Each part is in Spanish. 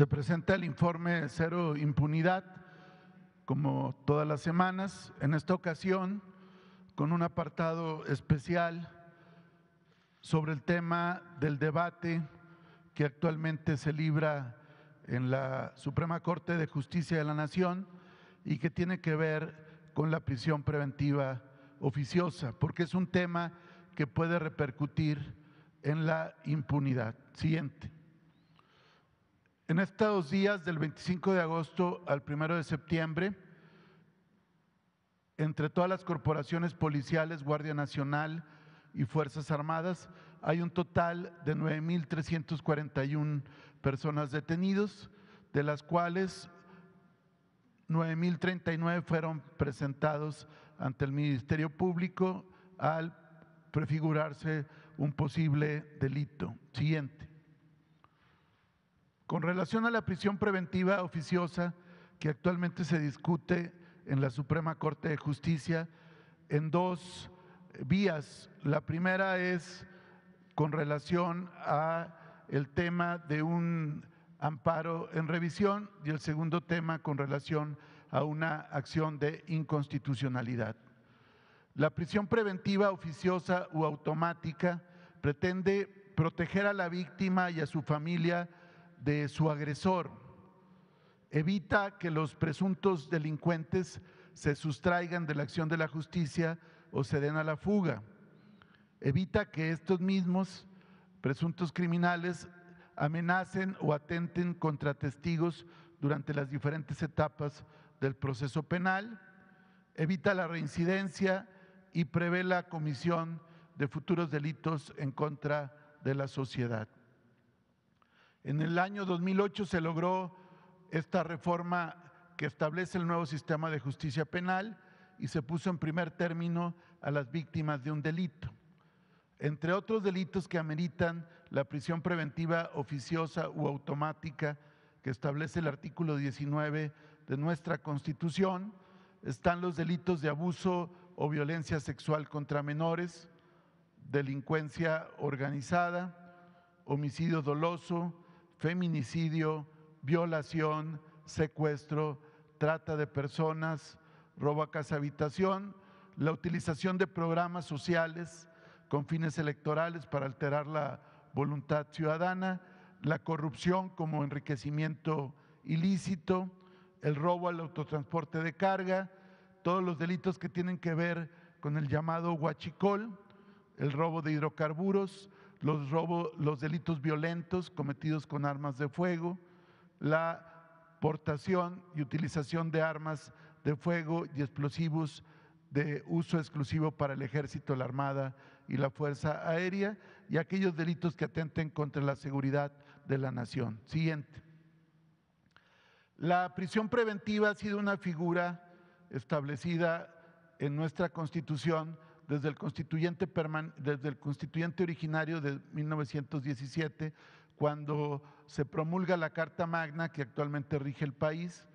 Se presenta el informe Cero Impunidad, como todas las semanas, en esta ocasión con un apartado especial sobre el tema del debate que actualmente se libra en la Suprema Corte de Justicia de la Nación y que tiene que ver con la prisión preventiva oficiosa, porque es un tema que puede repercutir en la impunidad. Siguiente. En estos días del 25 de agosto al 1 de septiembre, entre todas las corporaciones policiales, Guardia Nacional y Fuerzas Armadas, hay un total de 9.341 personas detenidos, de las cuales 9.039 fueron presentados ante el Ministerio Público al prefigurarse un posible delito. Siguiente. Con relación a la prisión preventiva oficiosa que actualmente se discute en la Suprema Corte de Justicia, en dos vías. La primera es con relación a el tema de un amparo en revisión y el segundo tema con relación a una acción de inconstitucionalidad. La prisión preventiva oficiosa u automática pretende proteger a la víctima y a su familia de su agresor. Evita que los presuntos delincuentes se sustraigan de la acción de la justicia o se den a la fuga. Evita que estos mismos presuntos criminales amenacen o atenten contra testigos durante las diferentes etapas del proceso penal. Evita la reincidencia y prevé la comisión de futuros delitos en contra de la sociedad. En el año 2008 se logró esta reforma que establece el nuevo sistema de justicia penal y se puso en primer término a las víctimas de un delito. Entre otros delitos que ameritan la prisión preventiva oficiosa u automática que establece el artículo 19 de nuestra Constitución, están los delitos de abuso o violencia sexual contra menores, delincuencia organizada, homicidio doloso, feminicidio, violación, secuestro, trata de personas, robo a casa habitación, la utilización de programas sociales con fines electorales para alterar la voluntad ciudadana, la corrupción como enriquecimiento ilícito, el robo al autotransporte de carga, todos los delitos que tienen que ver con el llamado huachicol, el robo de hidrocarburos, los, los delitos violentos cometidos con armas de fuego, la portación y utilización de armas de fuego y explosivos de uso exclusivo para el ejército, la armada y la fuerza aérea y aquellos delitos que atenten contra la seguridad de la nación. Siguiente. La prisión preventiva ha sido una figura establecida en nuestra Constitución desde el constituyente, desde el constituyente originario de 1917, cuando se promulga la Carta Magna que actualmente rige el país,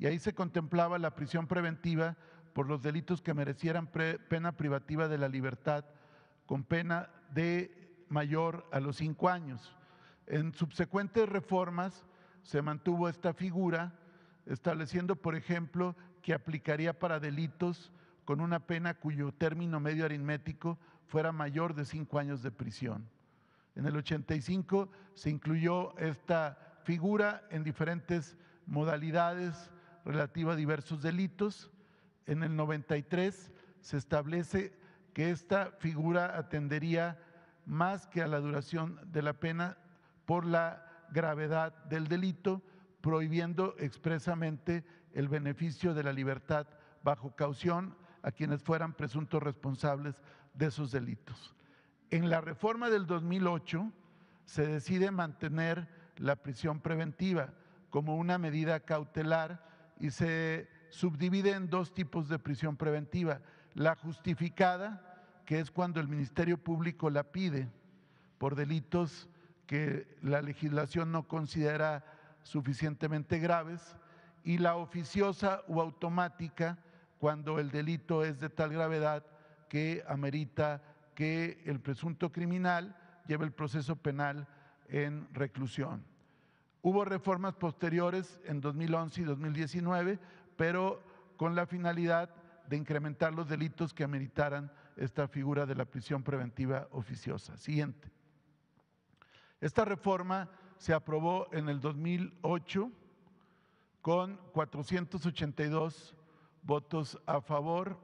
y ahí se contemplaba la prisión preventiva por los delitos que merecieran pena privativa de la libertad, con pena de mayor a los cinco años. En subsecuentes reformas se mantuvo esta figura, estableciendo, por ejemplo, que aplicaría para delitos con una pena cuyo término medio aritmético fuera mayor de cinco años de prisión. En el 85 se incluyó esta figura en diferentes modalidades relativas a diversos delitos. En el 93 se establece que esta figura atendería más que a la duración de la pena por la gravedad del delito, prohibiendo expresamente el beneficio de la libertad bajo caución a quienes fueran presuntos responsables de esos delitos. En la reforma del 2008 se decide mantener la prisión preventiva como una medida cautelar y se subdivide en dos tipos de prisión preventiva. La justificada, que es cuando el Ministerio Público la pide por delitos que la legislación no considera suficientemente graves, y la oficiosa o automática, cuando el delito es de tal gravedad que amerita que el presunto criminal lleve el proceso penal en reclusión. Hubo reformas posteriores en 2011 y 2019, pero con la finalidad de incrementar los delitos que ameritaran esta figura de la prisión preventiva oficiosa. Siguiente. Esta reforma se aprobó en el 2008 con 482 votos a favor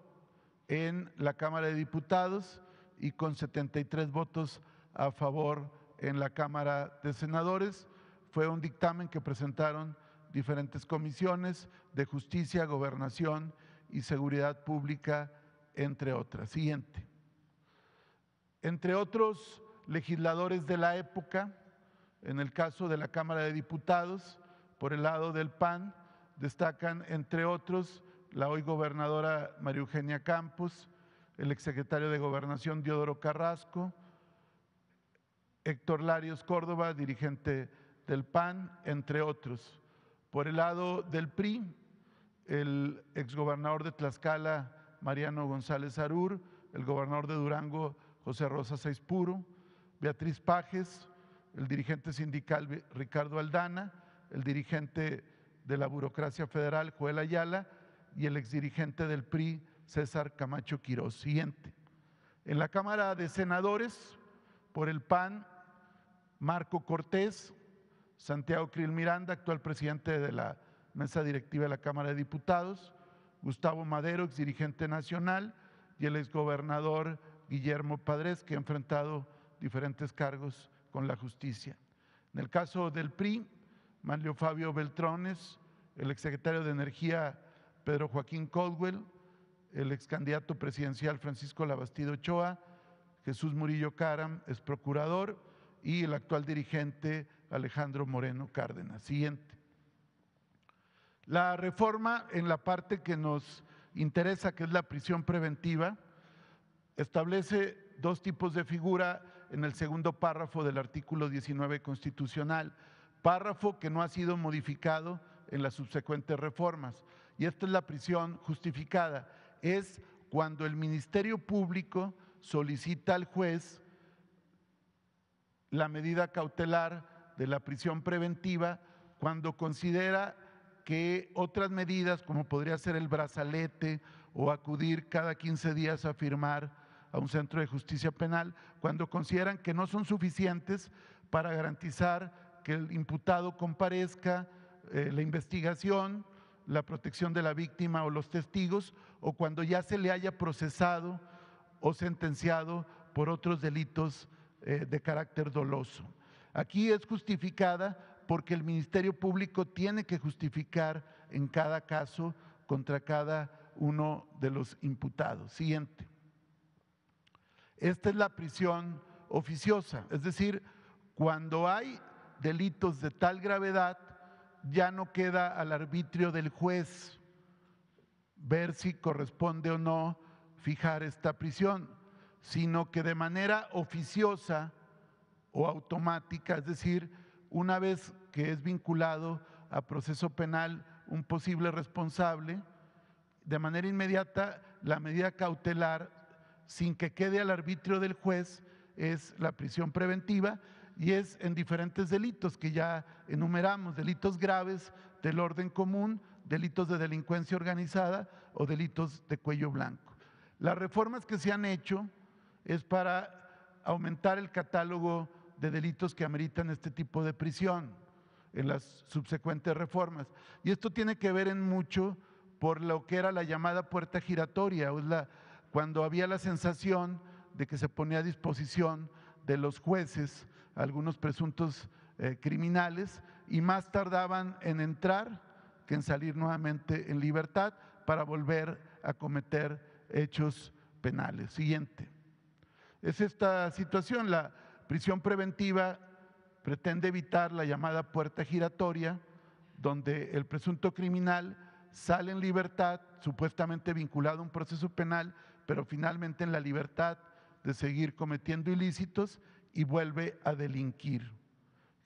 en la Cámara de Diputados y con 73 votos a favor en la Cámara de Senadores. Fue un dictamen que presentaron diferentes comisiones de justicia, gobernación y seguridad pública, entre otras. Siguiente. Entre otros legisladores de la época, en el caso de la Cámara de Diputados, por el lado del PAN, destacan, entre otros, la hoy gobernadora María Eugenia Campos, el exsecretario de Gobernación Diodoro Carrasco, Héctor Larios Córdoba, dirigente del PAN, entre otros. Por el lado del PRI, el exgobernador de Tlaxcala, Mariano González Arur, el gobernador de Durango, José Rosa Saispuro, Beatriz Pajes, el dirigente sindical Ricardo Aldana, el dirigente de la burocracia federal, Joel Ayala, y el exdirigente del PRI, César Camacho Quiroz. Siguiente. En la Cámara de Senadores, por el PAN, Marco Cortés, Santiago Krill Miranda, actual presidente de la mesa directiva de la Cámara de Diputados, Gustavo Madero, exdirigente nacional, y el exgobernador Guillermo Padres, que ha enfrentado diferentes cargos con la justicia. En el caso del PRI, Manlio Fabio Beltrones, el exsecretario de Energía Pedro Joaquín Caldwell, el ex candidato presidencial Francisco Labastido Ochoa, Jesús Murillo Caram es procurador y el actual dirigente Alejandro Moreno Cárdenas. Siguiente. La reforma en la parte que nos interesa, que es la prisión preventiva, establece dos tipos de figura en el segundo párrafo del artículo 19 constitucional, párrafo que no ha sido modificado en las subsecuentes reformas. Y esta es la prisión justificada. Es cuando el Ministerio Público solicita al juez la medida cautelar de la prisión preventiva cuando considera que otras medidas, como podría ser el brazalete o acudir cada 15 días a firmar a un centro de justicia penal, cuando consideran que no son suficientes para garantizar que el imputado comparezca, eh, la investigación, la protección de la víctima o los testigos, o cuando ya se le haya procesado o sentenciado por otros delitos eh, de carácter doloso. Aquí es justificada porque el Ministerio Público tiene que justificar en cada caso contra cada uno de los imputados. Siguiente. Esta es la prisión oficiosa, es decir, cuando hay delitos de tal gravedad ya no queda al arbitrio del juez ver si corresponde o no fijar esta prisión, sino que de manera oficiosa o automática, es decir, una vez que es vinculado a proceso penal un posible responsable, de manera inmediata la medida cautelar, sin que quede al arbitrio del juez, es la prisión preventiva y es en diferentes delitos que ya enumeramos, delitos graves del orden común, delitos de delincuencia organizada o delitos de cuello blanco. Las reformas que se han hecho es para aumentar el catálogo de delitos que ameritan este tipo de prisión en las subsecuentes reformas. Y esto tiene que ver en mucho por lo que era la llamada puerta giratoria, o la, cuando había la sensación de que se ponía a disposición de los jueces algunos presuntos eh, criminales y más tardaban en entrar que en salir nuevamente en libertad para volver a cometer hechos penales. Siguiente. Es esta situación, la prisión preventiva pretende evitar la llamada puerta giratoria, donde el presunto criminal sale en libertad, supuestamente vinculado a un proceso penal, pero finalmente en la libertad de seguir cometiendo ilícitos y vuelve a delinquir,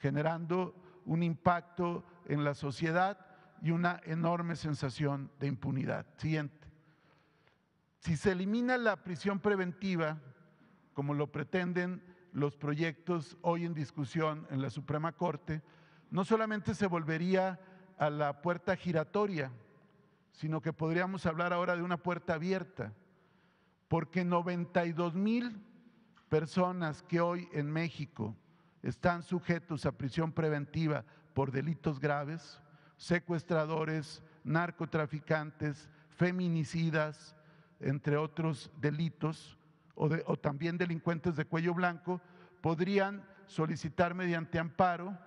generando un impacto en la sociedad y una enorme sensación de impunidad. Siguiente. Si se elimina la prisión preventiva, como lo pretenden los proyectos hoy en discusión en la Suprema Corte, no solamente se volvería a la puerta giratoria, sino que podríamos hablar ahora de una puerta abierta, porque 92 mil personas que hoy en México están sujetos a prisión preventiva por delitos graves, secuestradores, narcotraficantes, feminicidas, entre otros delitos, o, también delincuentes de cuello blanco, podrían solicitar mediante amparo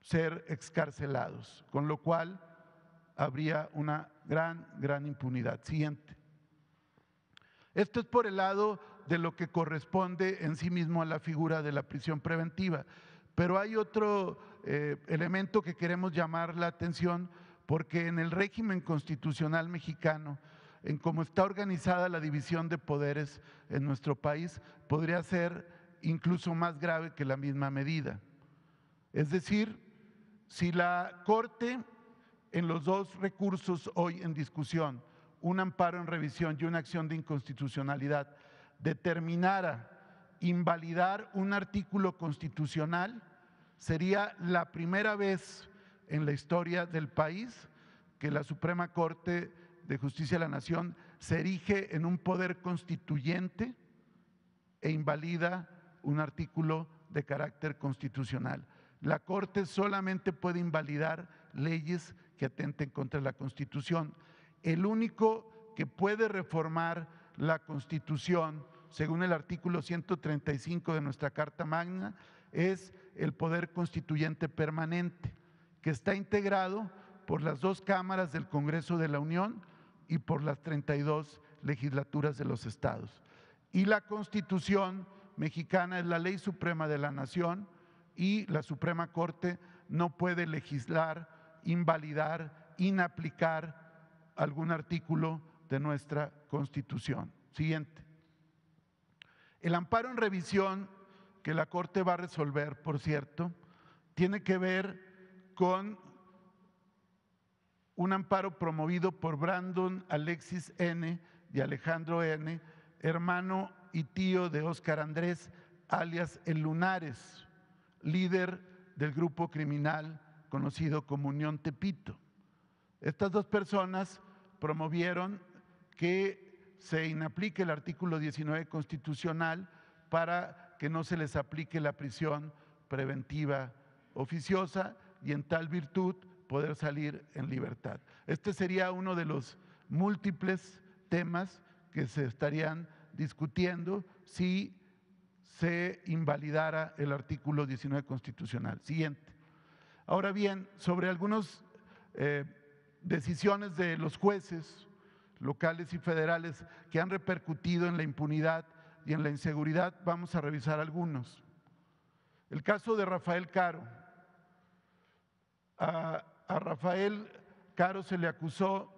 ser excarcelados, con lo cual habría una gran, gran impunidad. Siguiente. Esto es por el lado de lo que corresponde en sí mismo a la figura de la prisión preventiva. Pero hay otro eh, elemento que queremos llamar la atención porque en el régimen constitucional mexicano, en cómo está organizada la división de poderes en nuestro país, podría ser incluso más grave que la misma medida. Es decir, si la Corte en los dos recursos hoy en discusión, un amparo en revisión y una acción de inconstitucionalidad, determinara invalidar un artículo constitucional, sería la primera vez en la historia del país que la Suprema Corte de Justicia de la Nación se erige en un poder constituyente e invalida un artículo de carácter constitucional. La Corte solamente puede invalidar leyes que atenten contra la Constitución. El único que puede reformar la Constitución, según el artículo 135 de nuestra Carta Magna, es el Poder Constituyente Permanente, que está integrado por las dos cámaras del Congreso de la Unión y por las 32 legislaturas de los estados. Y la Constitución mexicana es la ley suprema de la nación, y la Suprema Corte no puede legislar, invalidar, inaplicar algún artículo de nuestra Constitución. Siguiente. El amparo en revisión que la Corte va a resolver, por cierto, tiene que ver con un amparo promovido por Brandon Alexis N. y Alejandro N., hermano y tío de Óscar Andrés, alias El Lunares líder del grupo criminal conocido como Unión Tepito. Estas dos personas promovieron que se inaplique el artículo 19 constitucional para que no se les aplique la prisión preventiva oficiosa y en tal virtud poder salir en libertad. Este sería uno de los múltiples temas que se estarían discutiendo si se invalidara el artículo 19 constitucional. Siguiente. Ahora bien, sobre algunas eh, decisiones de los jueces locales y federales que han repercutido en la impunidad y en la inseguridad, vamos a revisar algunos. El caso de Rafael Caro. A, Rafael Caro se le acusó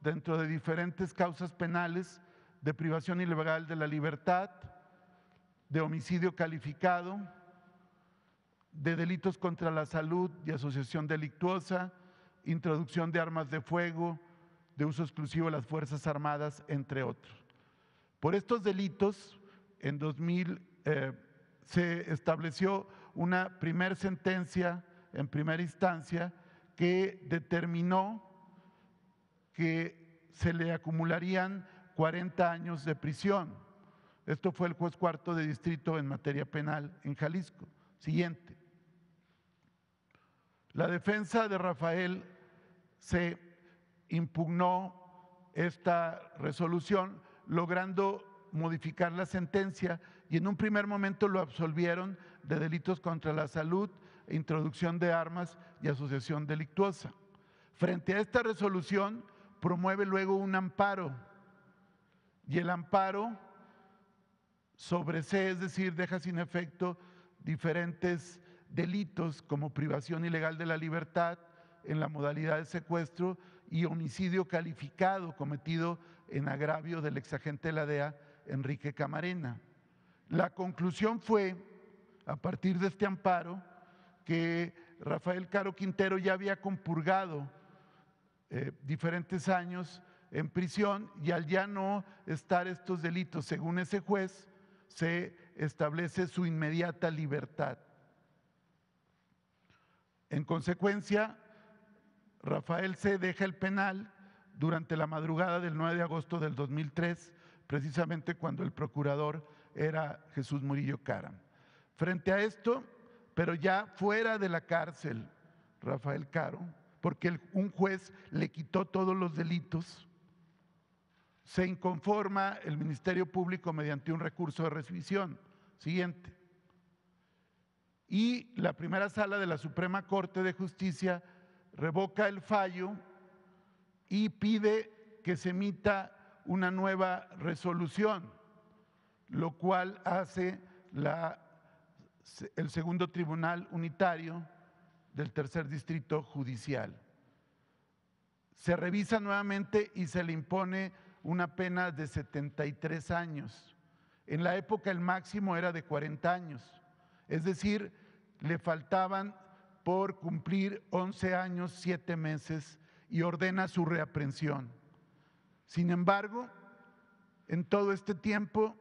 dentro de diferentes causas penales de privación ilegal de la libertad, de homicidio calificado, de delitos contra la salud y asociación delictuosa, introducción de armas de fuego, de uso exclusivo de las Fuerzas Armadas, entre otros. Por estos delitos, en 2000 eh, se estableció una primer sentencia en primera instancia que determinó que se le acumularían 40 años de prisión esto fue el juez cuarto de distrito en materia penal en Jalisco. Siguiente. La defensa de Rafael se impugnó esta resolución logrando modificar la sentencia y en un primer momento lo absolvieron de delitos contra la salud, introducción de armas y asociación delictuosa. Frente a esta resolución promueve luego un amparo y el amparo sobre C, es decir, deja sin efecto diferentes delitos como privación ilegal de la libertad en la modalidad de secuestro y homicidio calificado cometido en agravio del exagente de la DEA, Enrique Camarena. La conclusión fue, a partir de este amparo, que Rafael Caro Quintero ya había compurgado eh, diferentes años en prisión y al ya no estar estos delitos, según ese juez, se establece su inmediata libertad. En consecuencia, Rafael C. deja el penal durante la madrugada del 9 de agosto del 2003, precisamente cuando el procurador era Jesús Murillo Caram. Frente a esto, pero ya fuera de la cárcel, Rafael Caro, porque un juez le quitó todos los delitos, se inconforma el Ministerio Público mediante un recurso de rescisión. Siguiente. Y la primera sala de la Suprema Corte de Justicia revoca el fallo y pide que se emita una nueva resolución, lo cual hace el segundo tribunal unitario del tercer distrito judicial. Se revisa nuevamente y se le impone una pena de 73 años. En la época el máximo era de 40 años, es decir, le faltaban por cumplir 11 años, 7 meses y ordena su reaprensión. Sin embargo, en todo este tiempo,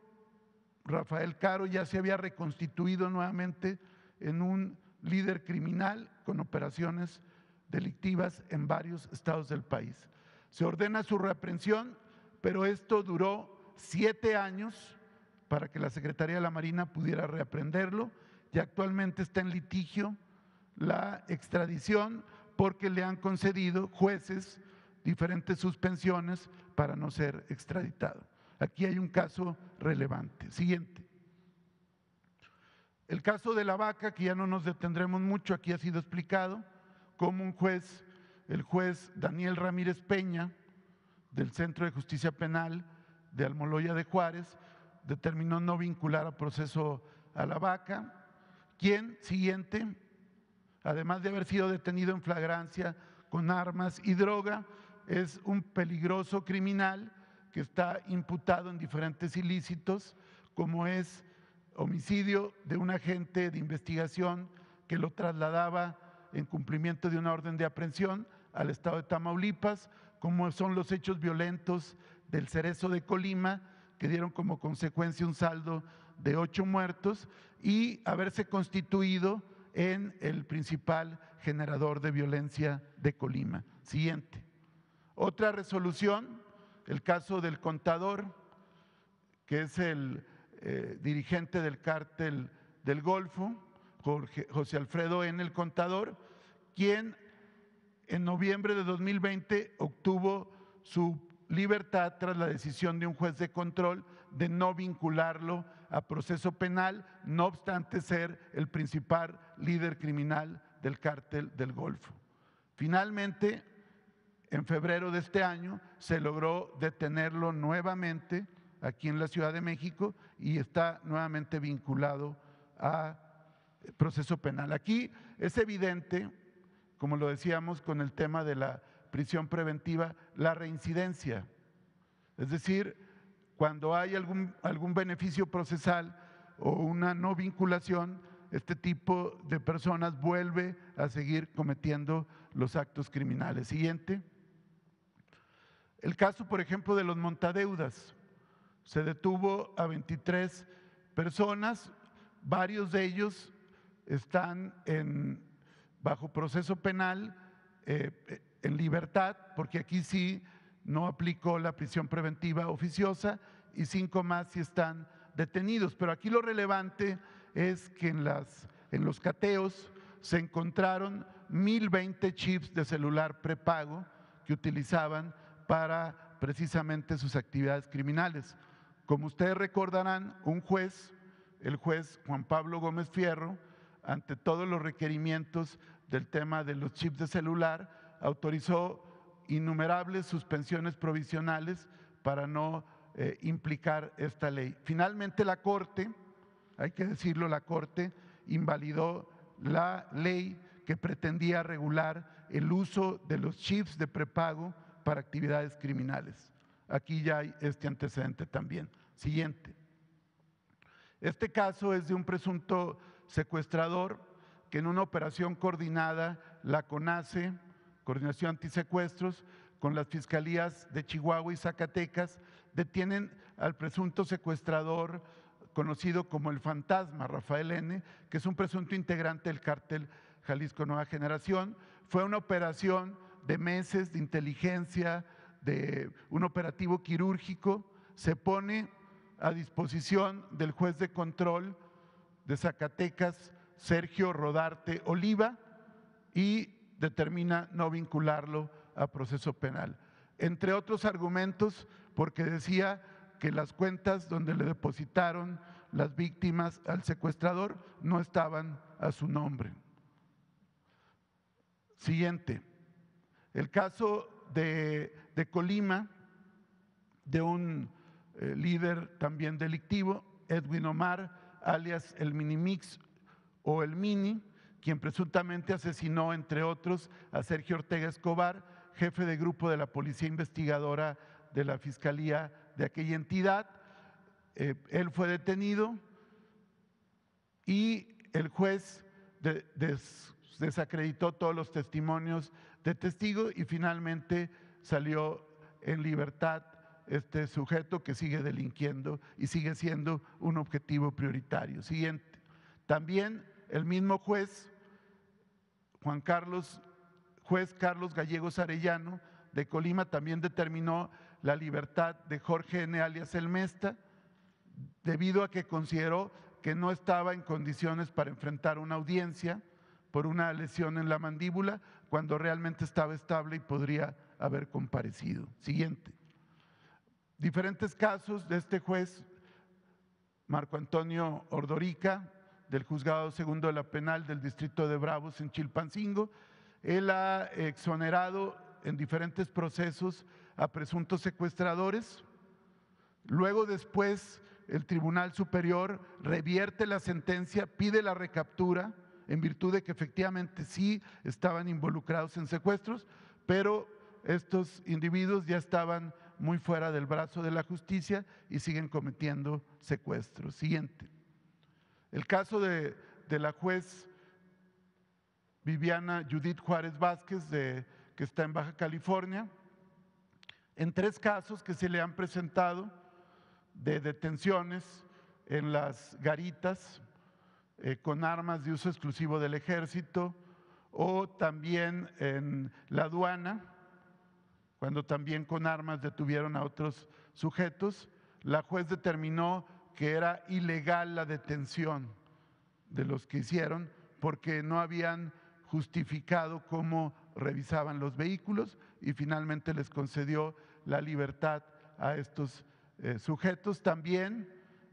Rafael Caro ya se había reconstituido nuevamente en un líder criminal con operaciones delictivas en varios estados del país. Se ordena su reaprensión, pero esto duró siete años para que la Secretaría de la Marina pudiera reaprenderlo y actualmente está en litigio la extradición porque le han concedido jueces diferentes suspensiones para no ser extraditado. Aquí hay un caso relevante. Siguiente. El caso de la vaca, que ya no nos detendremos mucho, aquí ha sido explicado, como un juez, el juez Daniel Ramírez Peña, del Centro de Justicia Penal de Almoloya de Juárez, determinó no vincular a proceso a la vaca, quien, siguiente, además de haber sido detenido en flagrancia con armas y droga, es un peligroso criminal que está imputado en diferentes ilícitos, como es homicidio de un agente de investigación que lo trasladaba en cumplimiento de una orden de aprehensión al estado de Tamaulipas, como son los hechos violentos del cerezo de Colima, que dieron como consecuencia un saldo de ocho muertos, y haberse constituido en el principal generador de violencia de Colima. Siguiente. Otra resolución, el caso del contador, que es el eh, dirigente del cártel del Golfo, José Alfredo N. el contador, quien en noviembre de 2020 obtuvo su libertad tras la decisión de un juez de control de no vincularlo a proceso penal, no obstante ser el principal líder criminal del cártel del Golfo. Finalmente, en febrero de este año, se logró detenerlo nuevamente aquí en la Ciudad de México y está nuevamente vinculado a proceso penal. Aquí es evidente, como lo decíamos con el tema de la prisión preventiva, la reincidencia. Es decir, cuando hay algún, algún beneficio procesal o una no vinculación, este tipo de personas vuelve a seguir cometiendo los actos criminales. Siguiente. El caso, por ejemplo, de los montadeudas. Se detuvo a 23 personas, varios de ellos están en, bajo proceso penal eh, en libertad, porque aquí sí no aplicó la prisión preventiva oficiosa y cinco más si están detenidos. Pero aquí lo relevante es que en, en los cateos se encontraron 1020 chips de celular prepago que utilizaban para precisamente sus actividades criminales. Como ustedes recordarán, un juez, el juez Juan Pablo Gómez Fierro, ante todos los requerimientos del tema de los chips de celular, autorizó innumerables suspensiones provisionales para no eh, implicar esta ley. Finalmente la Corte, hay que decirlo, la Corte invalidó la ley que pretendía regular el uso de los chips de prepago para actividades criminales. Aquí ya hay este antecedente también. Siguiente. Este caso es de un presunto secuestrador que en una operación coordinada, la CONACE, Coordinación Antisecuestros, con las fiscalías de Chihuahua y Zacatecas, detienen al presunto secuestrador conocido como el fantasma, Rafael N., que es un presunto integrante del cártel Jalisco Nueva Generación. Fue una operación de meses de inteligencia, de un operativo quirúrgico. Se pone a disposición del juez de control de Zacatecas, Sergio Rodarte Oliva, y determina no vincularlo a proceso penal. Entre otros argumentos, porque decía que las cuentas donde le depositaron las víctimas al secuestrador no estaban a su nombre. Siguiente, el caso de, Colima, de un eh, líder también delictivo, Edwin Omar, alias el Minimix o el Mini, quien presuntamente asesinó, entre otros, a Sergio Ortega Escobar, jefe de grupo de la Policía Investigadora de la Fiscalía de aquella entidad. Eh, él fue detenido y el juez desacreditó todos los testimonios de testigos y finalmente salió en libertad este sujeto que sigue delinquiendo y sigue siendo un objetivo prioritario. Siguiente. También el mismo juez, Juan Carlos, juez Carlos Gallegos Arellano de Colima, también determinó la libertad de Jorge N. alias El debido a que consideró que no estaba en condiciones para enfrentar una audiencia por una lesión en la mandíbula, cuando realmente estaba estable y podría haber comparecido. Siguiente. Diferentes casos de este juez, Marco Antonio Ordorica, del Juzgado Segundo de la Penal del Distrito de Bravos en Chilpancingo. Él ha exonerado en diferentes procesos a presuntos secuestradores. Luego después el Tribunal Superior revierte la sentencia, pide la recaptura en virtud de que efectivamente sí estaban involucrados en secuestros, pero estos individuos ya estaban muy fuera del brazo de la justicia y siguen cometiendo secuestros. Siguiente. El caso de, la juez Viviana Judith Juárez Vázquez, que está en Baja California, en tres casos que se le han presentado de detenciones en las garitas eh, con armas de uso exclusivo del ejército o también en la aduana, cuando también con armas detuvieron a otros sujetos, la juez determinó que era ilegal la detención de los que hicieron porque no habían justificado cómo revisaban los vehículos y finalmente les concedió la libertad a estos eh, sujetos. También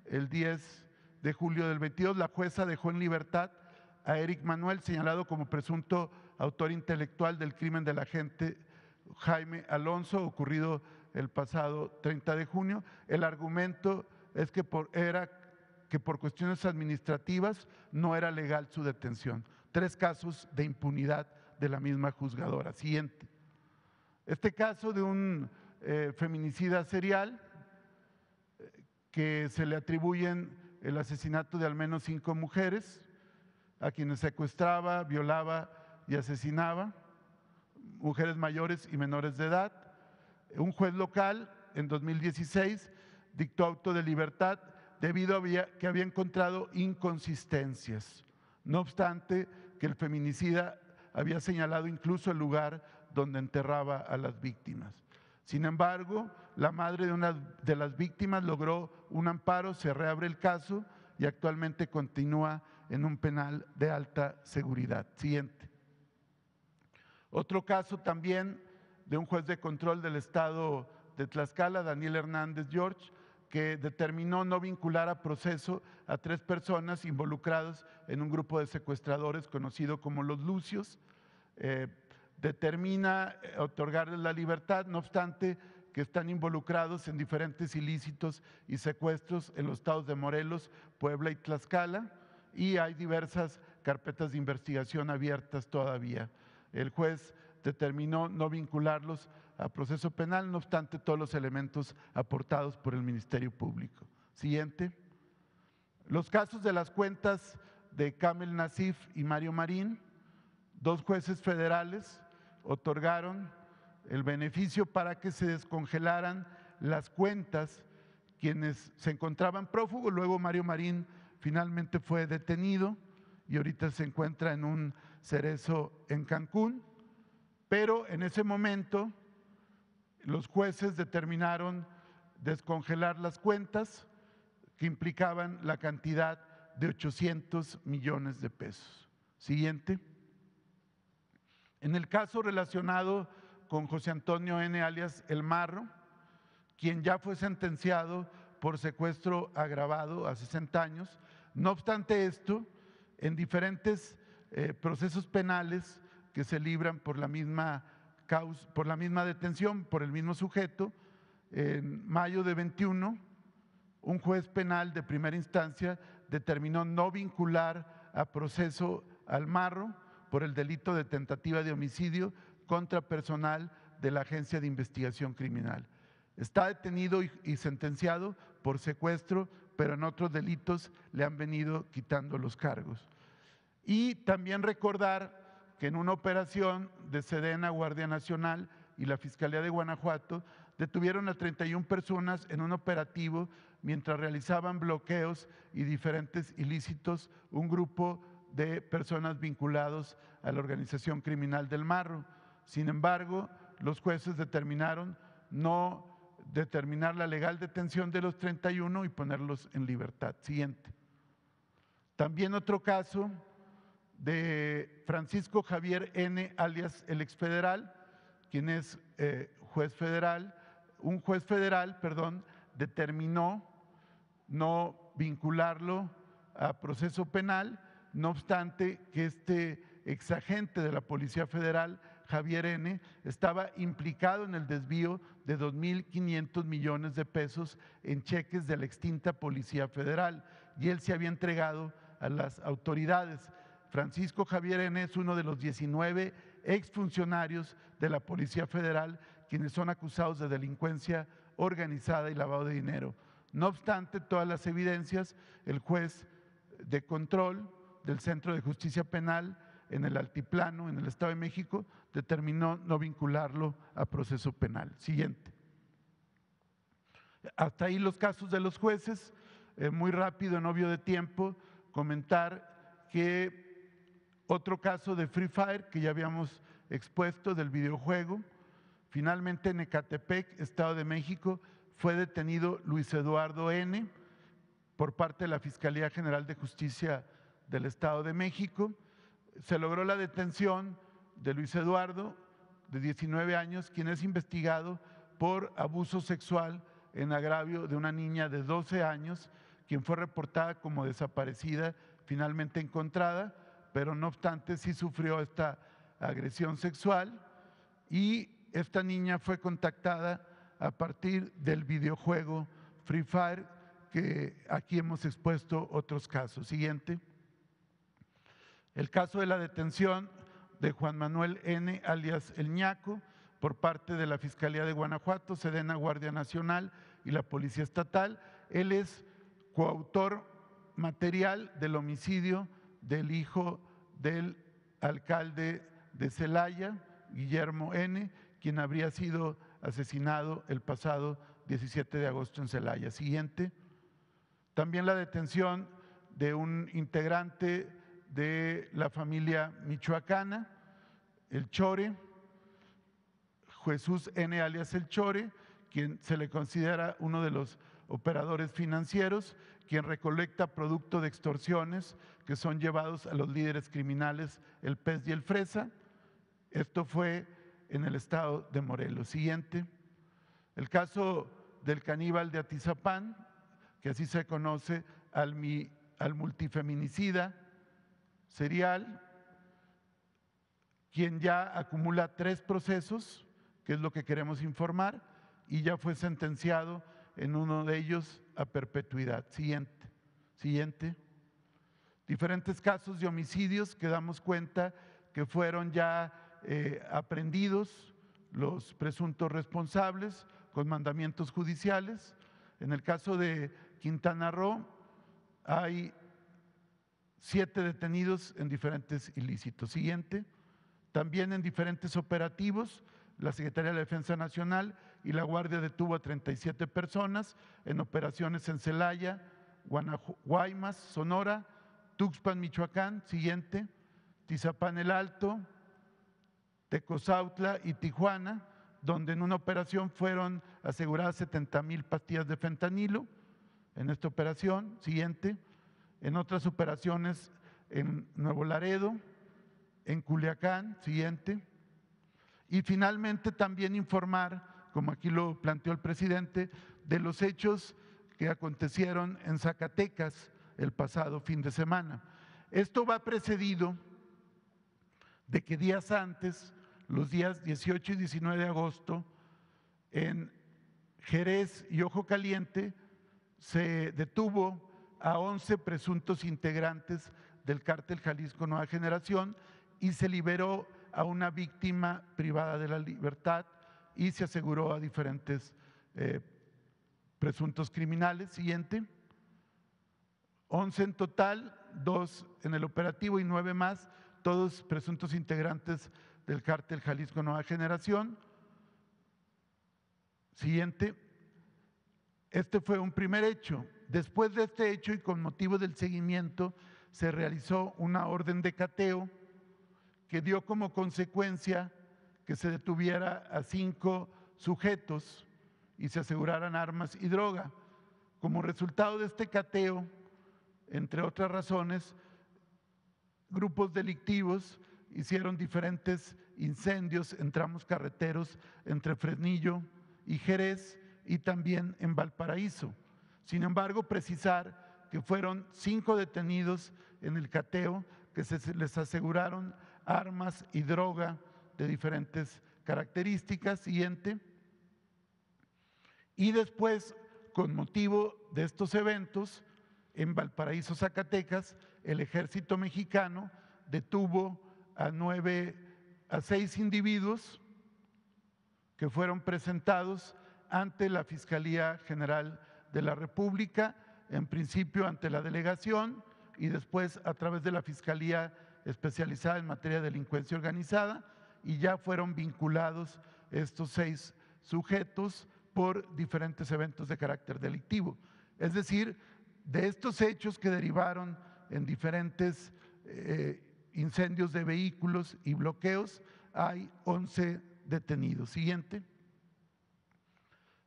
el 10 de julio del 22 la jueza dejó en libertad a Eric Manuel, señalado como presunto autor intelectual del crimen del agente Jaime Alonso, ocurrido el pasado 30 de junio. El argumento es que por, era que por cuestiones administrativas no era legal su detención. Tres casos de impunidad de la misma juzgadora. Siguiente. Este caso de un eh, feminicida serial eh, que se le atribuyen el asesinato de al menos cinco mujeres a quienes secuestraba, violaba y asesinaba, mujeres mayores y menores de edad. Un juez local en 2016 dictó auto de libertad debido a que había encontrado inconsistencias. No obstante, que el feminicida había señalado incluso el lugar donde enterraba a las víctimas. Sin embargo, la madre de una de las víctimas logró un amparo, se reabre el caso y actualmente continúa en un penal de alta seguridad. Siguiente. Otro caso también de un juez de control del estado de Tlaxcala, Daniel Hernández George, que determinó no vincular a proceso a tres personas involucradas en un grupo de secuestradores conocido como los Lucios. Eh, determina eh, otorgarles la libertad, no obstante que están involucrados en diferentes ilícitos y secuestros en los estados de Morelos, Puebla y Tlaxcala, y hay diversas carpetas de investigación abiertas todavía. El juez determinó no vincularlos a proceso penal, no obstante todos los elementos aportados por el Ministerio Público. Siguiente. Los casos de las cuentas de Kamel Nasif y Mario Marín, dos jueces federales otorgaron el beneficio para que se descongelaran las cuentas quienes se encontraban prófugos. Luego Mario Marín finalmente fue detenido y ahorita se encuentra en un Cerezo en Cancún, pero en ese momento los jueces determinaron descongelar las cuentas que implicaban la cantidad de 800 millones de pesos. Siguiente. En el caso relacionado con José Antonio N. alias El Marro, quien ya fue sentenciado por secuestro agravado a 60 años, no obstante esto, en diferentes eh, procesos penales que se libran por la misma causa, por la misma detención, por el mismo sujeto, en mayo de 21, un juez penal de primera instancia determinó no vincular a proceso al marro por el delito de tentativa de homicidio contra personal de la Agencia de Investigación Criminal. Está detenido y, sentenciado por secuestro, pero en otros delitos le han venido quitando los cargos. Y también recordar que en una operación de Sedena, Guardia Nacional y la Fiscalía de Guanajuato detuvieron a 31 personas en un operativo mientras realizaban bloqueos y diferentes ilícitos, un grupo de personas vinculados a la organización criminal del Marro. Sin embargo, los jueces determinaron no determinar la legal detención de los 31 y ponerlos en libertad. Siguiente. También otro caso de Francisco Javier N., alias el exfederal, quien es eh, juez federal, un juez federal, perdón, determinó no vincularlo a proceso penal, no obstante que este exagente de la Policía Federal, Javier N., estaba implicado en el desvío de 2.500 millones de pesos en cheques de la extinta Policía Federal y él se había entregado a las autoridades. Francisco Javier N. es uno de los 19 exfuncionarios de la Policía Federal quienes son acusados de delincuencia organizada y lavado de dinero. No obstante todas las evidencias, el juez de control del Centro de Justicia Penal en el Altiplano, en el Estado de México, determinó no vincularlo a proceso penal. Siguiente. Hasta ahí los casos de los jueces. Eh, muy rápido, en obvio de tiempo, comentar que otro caso de Free Fire que ya habíamos expuesto del videojuego, finalmente en Ecatepec, Estado de México, fue detenido Luis Eduardo N. por parte de la Fiscalía General de Justicia del Estado de México. Se logró la detención de Luis Eduardo, de 19 años, quien es investigado por abuso sexual en agravio de una niña de 12 años, quien fue reportada como desaparecida, finalmente encontrada, pero no obstante sí sufrió esta agresión sexual y esta niña fue contactada a partir del videojuego Free Fire, que aquí hemos expuesto otros casos. Siguiente. El caso de la detención de Juan Manuel N., alias El Ñaco, por parte de la Fiscalía de Guanajuato, Sedena Guardia Nacional y la Policía Estatal. Él es coautor material del homicidio del hijo del alcalde de Celaya, Guillermo N., quien habría sido asesinado el pasado 17 de agosto en Celaya. Siguiente. También la detención de un integrante de la familia michoacana, el Chore, Jesús N. alias el Chore, quien se le considera uno de los operadores financieros, quien recolecta producto de extorsiones que son llevados a los líderes criminales, el pez y el fresa. Esto fue en el estado de Morelos. Siguiente. El caso del caníbal de Atizapán, que así se conoce al, al multifeminicida, serial, quien ya acumula tres procesos, que es lo que queremos informar, y ya fue sentenciado en uno de ellos a perpetuidad. Siguiente, siguiente. Diferentes casos de homicidios que damos cuenta que fueron ya eh, aprendidos los presuntos responsables con mandamientos judiciales. En el caso de Quintana Roo hay siete detenidos en diferentes ilícitos. Siguiente, también en diferentes operativos, la Secretaría de la Defensa Nacional y la Guardia detuvo a 37 personas en operaciones en Celaya, Guaymas, Sonora, Tuxpan, Michoacán. Siguiente, Tizapán el Alto, Tecozautla y Tijuana, donde en una operación fueron aseguradas 70 mil pastillas de fentanilo. En esta operación, siguiente, en otras operaciones en Nuevo Laredo, en Culiacán, siguiente. Y finalmente también informar, como aquí lo planteó el presidente, de los hechos que acontecieron en Zacatecas el pasado fin de semana. Esto va precedido de que días antes, los días 18 y 19 de agosto, en Jerez y Ojo Caliente, se detuvo a 11 presuntos integrantes del cártel Jalisco Nueva Generación y se liberó a una víctima privada de la libertad y se aseguró a diferentes eh, presuntos criminales. Siguiente. 11 en total, dos en el operativo y nueve más, todos presuntos integrantes del cártel Jalisco Nueva Generación. Siguiente. Este fue un primer hecho. Después de este hecho y con motivo del seguimiento, se realizó una orden de cateo que dio como consecuencia que se detuviera a cinco sujetos y se aseguraran armas y droga. Como resultado de este cateo, entre otras razones, grupos delictivos hicieron diferentes incendios en tramos carreteros entre Fresnillo y Jerez y también en Valparaíso. Sin embargo, precisar que fueron cinco detenidos en el cateo que se les aseguraron armas y droga de diferentes características. Siguiente. Y después, con motivo de estos eventos, en Valparaíso, Zacatecas, el ejército mexicano detuvo a nueve, a seis individuos que fueron presentados ante la Fiscalía General de la República, en principio ante la delegación y después a través de la Fiscalía especializada en materia de delincuencia organizada y ya fueron vinculados estos seis sujetos por diferentes eventos de carácter delictivo. Es decir, de estos hechos que derivaron en diferentes eh, incendios de vehículos y bloqueos, hay 11 detenidos. Siguiente.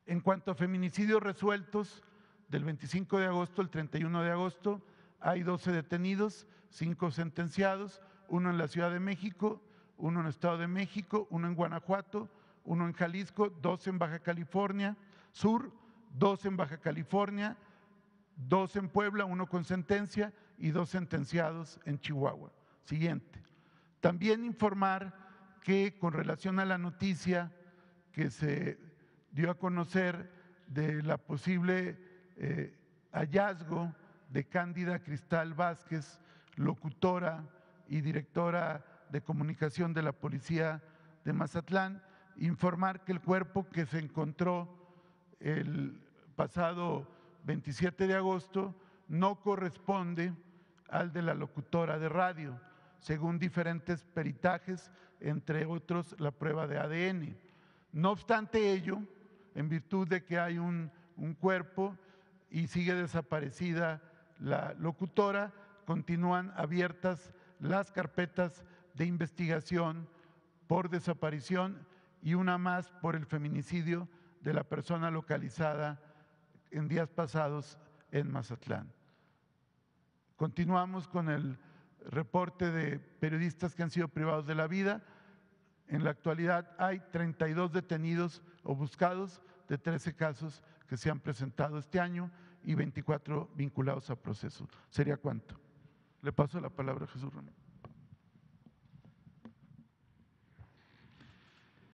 En cuanto a feminicidios resueltos, del 25 de agosto al 31 de agosto, hay 12 detenidos, 5 sentenciados, uno en la Ciudad de México, uno en el Estado de México, uno en Guanajuato, uno en Jalisco, dos en Baja California Sur, dos en Baja California, dos en Puebla, uno con sentencia y dos sentenciados en Chihuahua. Siguiente. También informar que con relación a la noticia que se dio a conocer de la posible eh, hallazgo de Cándida Cristal Vázquez, locutora y directora de comunicación de la Policía de Mazatlán, informar que el cuerpo que se encontró el pasado 27 de agosto no corresponde al de la locutora de radio, según diferentes peritajes, entre otros la prueba de ADN. No obstante ello, en virtud de que hay un, un cuerpo y sigue desaparecida la locutora, continúan abiertas las carpetas de investigación por desaparición y una más por el feminicidio de la persona localizada en días pasados en Mazatlán. Continuamos con el reporte de periodistas que han sido privados de la vida. En la actualidad hay 32 detenidos o buscados de 13 casos que se han presentado este año y 24 vinculados a procesos. ¿Sería cuánto? Le paso la palabra a Jesús Ramírez.